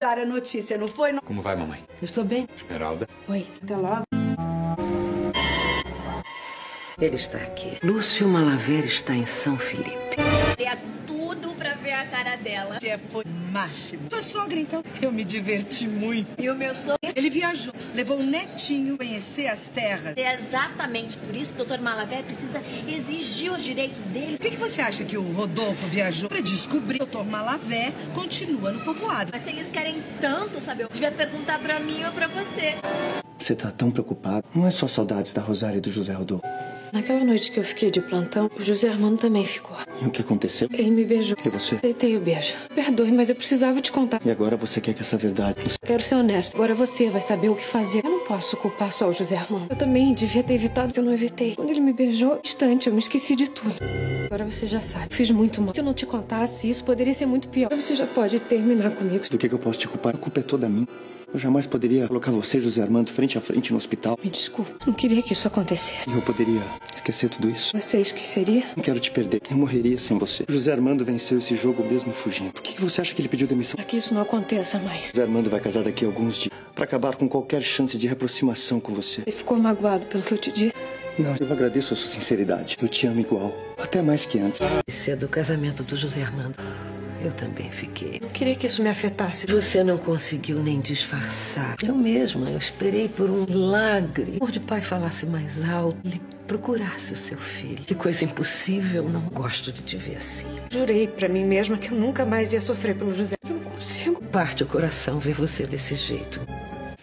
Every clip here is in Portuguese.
dar a notícia, não foi? Não... Como vai, mamãe? Eu estou bem. Esmeralda? Oi, até logo. Ele está aqui. Lúcio Malaver está em São Felipe. É tudo pra ver a cara dela. É, foi máximo. Tua sogra, então. Eu me diverti muito. E o meu sogro Ele viajou, levou o netinho conhecer as terras. é exatamente por isso que o Dr. Malavé precisa exigir os direitos dele. Por que, que você acha que o Rodolfo viajou para descobrir que o Dr. Malavé continua no povoado? Mas se eles querem tanto saber, eu devia perguntar pra mim ou pra você. Você tá tão preocupado. Não é só saudades da Rosária e do José Rodolfo. Naquela noite que eu fiquei de plantão, o José Armando também ficou. E o que aconteceu? Ele me beijou. E você? Deitei o beijo. Perdoe, mas eu precisava te contar. E agora você quer que essa verdade... Quero ser honesta. Agora você vai saber o que fazer. Eu não posso culpar só o José Armando. Eu também devia ter evitado, eu não evitei. Quando ele me beijou, instante, eu me esqueci de tudo. Agora você já sabe. Fiz muito mal. Se eu não te contasse, isso poderia ser muito pior. Você já pode terminar comigo. Do que, que eu posso te culpar? A culpa é toda minha. Eu jamais poderia colocar você e José Armando frente a frente no hospital. Me desculpe. Não queria que isso acontecesse. Eu poderia esquecer tudo isso. Você esqueceria? Não quero te perder. Eu morreria sem você. José Armando venceu esse jogo mesmo fugindo. Por que, você acha que ele pediu demissão? Para que isso não aconteça mais. José Armando vai casar daqui a alguns dias. Pra acabar com qualquer chance de reaproximação com você. Você ficou magoado pelo que eu te disse. Não, eu agradeço a sua sinceridade. Eu te amo igual. Até mais que antes. Isso é do casamento do José Armando. Eu também fiquei. Não queria que isso me afetasse. Você não conseguiu nem disfarçar. Eu mesma, eu esperei por um milagre. Por de pai falasse mais alto, ele procurasse o seu filho. Que coisa impossível, não gosto de te ver assim. Jurei pra mim mesma que eu nunca mais ia sofrer pelo José. Eu não consigo. Parte o coração ver você desse jeito.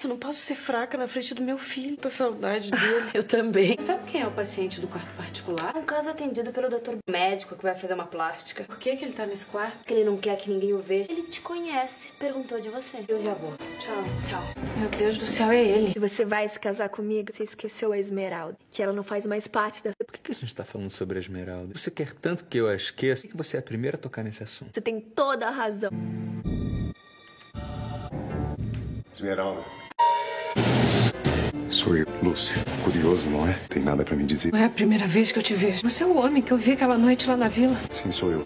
Eu não posso ser fraca na frente do meu filho. Tô saudade dele. Eu também. Sabe quem é o paciente do quarto particular? Um caso atendido pelo doutor médico que vai fazer uma plástica. Por que, que ele tá nesse quarto? Que ele não quer que ninguém o veja. Ele te conhece. Perguntou de você. Eu já vou. Tchau. Tchau. Meu Deus do céu, é ele. Se você vai se casar comigo, você esqueceu a Esmeralda. Que ela não faz mais parte da... Por que, que a gente tá falando sobre a Esmeralda? Você quer tanto que eu a esqueça Por que você é a primeira a tocar nesse assunto. Você tem toda a razão. Esmeralda. Sou eu, Lúcio. Curioso, não é? Tem nada pra me dizer? Não é a primeira vez que eu te vejo. Você é o homem que eu vi aquela noite lá na vila. Sim, sou eu.